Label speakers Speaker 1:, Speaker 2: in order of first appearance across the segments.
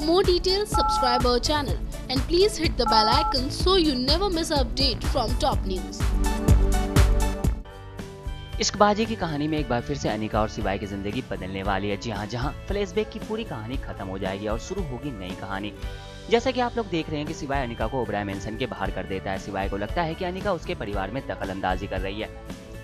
Speaker 1: more details, subscribe our channel and please hit the bell icon so you never miss an update from top news.
Speaker 2: Issaqbaazi की कहानी में एक बार फिर से अनिका और सिवाय की ज़िंदगी बदलने वाली है। जी हाँ जहाँ फ्लैशबैक की पूरी कहानी खत्म हो जाएगी और शुरू होगी नई कहानी। जैसा कि आप लोग देख रहे हैं कि सिवाय अनिका को ओबराय मेंशन के बाहर कर देता है। सिवाय को लगता है कि अनिका उसके परिवार में दखल अंदाजी कर रही है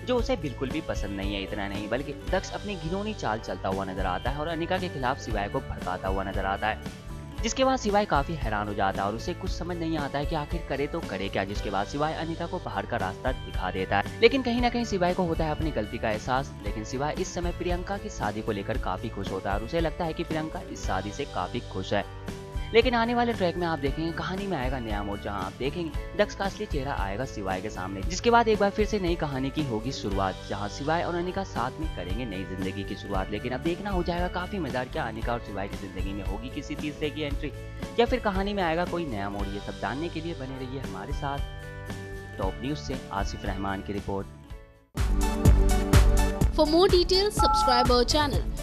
Speaker 2: जो उसे बिल्कुल भी पसंद नहीं है। इतना नहीं बल्कि दक्ष अपनी घिनौनी चाल चलता हुआ नज़र आता है और अनिका के खिलाफ सिवाय को भड़काता हुआ नज़र आता है। जिसके बाद सिवाय काफ़ी हैरान हो जाता है और उसे कुछ समझ नहीं आता है कि आखिर करे तो करे क्या, जिसके बाद सिवाय अनिता को बाहर का रास्ता दिखा देता है। लेकिन कहीं ना कहीं सिवाय को होता है अपनी गलती का एहसास, लेकिन सिवाय इस समय प्रियंका की शादी को लेकर काफ़ी खुश होता है और उसे लगता है की प्रियंका इस शादी से काफ़ी खुश है। लेकिन आने वाले ट्रैक में आप देखेंगे कहानी में आएगा नया मोड़ जहाँ आप देखेंगे दक्ष का असली चेहरा आएगा सिवाय के सामने जिसके बाद एक बार फिर से नई कहानी की होगी शुरुआत जहाँ सिवाय और अनिका साथ में करेंगे नई ज़िंदगी की शुरुआत। लेकिन अब देखना हो जाएगा काफ़ी मज़ेदार क्या अनिका और सिवाय की ज़िंदगी में होगी किसी तीसरे की एंट्री या फिर कहानी में आएगा कोई नया मोड़। ये सब जानने के लिए बने रहिए हमारे साथ टॉप न्यूज़ से आसिफ रहमान की report.
Speaker 1: For more details, subscribe our channel.